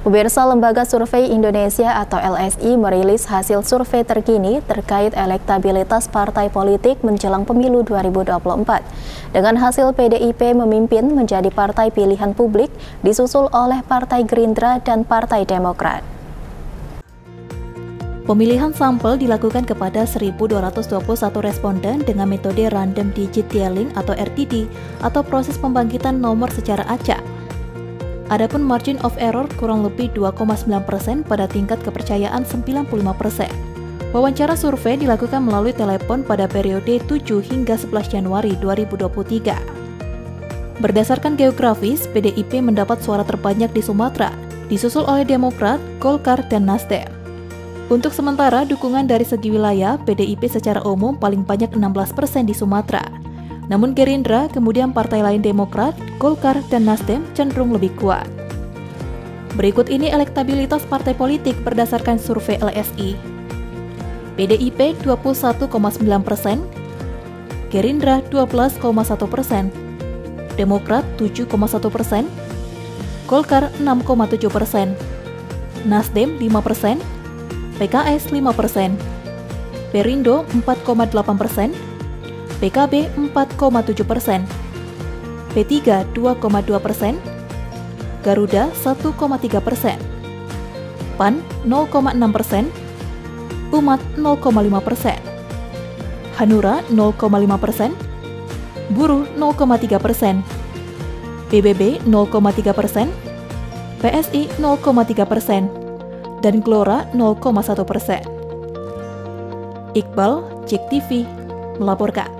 Pemirsa Lembaga Survei Indonesia atau LSI merilis hasil survei terkini terkait elektabilitas partai politik menjelang pemilu 2024. Dengan hasil PDIP memimpin menjadi partai pilihan publik disusul oleh Partai Gerindra dan Partai Demokrat. Pemilihan sampel dilakukan kepada 1.221 responden dengan metode Random Digit Dialing atau RDD atau proses pembangkitan nomor secara acak. Adapun margin of error kurang lebih 2,9% pada tingkat kepercayaan 95%. Wawancara survei dilakukan melalui telepon pada periode 7 hingga 11 Januari 2023. Berdasarkan geografis, PDIP mendapat suara terbanyak di Sumatera, disusul oleh Demokrat, Golkar, dan Nasdem. Untuk sementara, dukungan dari segi wilayah, PDIP secara umum paling banyak 16% di Sumatera, namun Gerindra, kemudian partai lain Demokrat, Golkar, dan Nasdem cenderung lebih kuat. Berikut ini elektabilitas partai politik berdasarkan survei LSI. PDIP 21,9 persen, Gerindra 12,1 persen, Demokrat 7,1 persen, Golkar 6,7 persen, Nasdem 5 persen, PKS 5 persen, Perindo 4,8 persen, PKB 4,7 persen, P3 2,2 persen, Garuda 1,3 persen, PAN 0,6 persen, Umat 0,5 persen, Hanura 0,5 persen, Buruh 0,3 persen, PBB 0,3 persen, PSI 0,3 persen, dan Gelora 0,1 persen. Iqbal, Cek TV, melaporkan.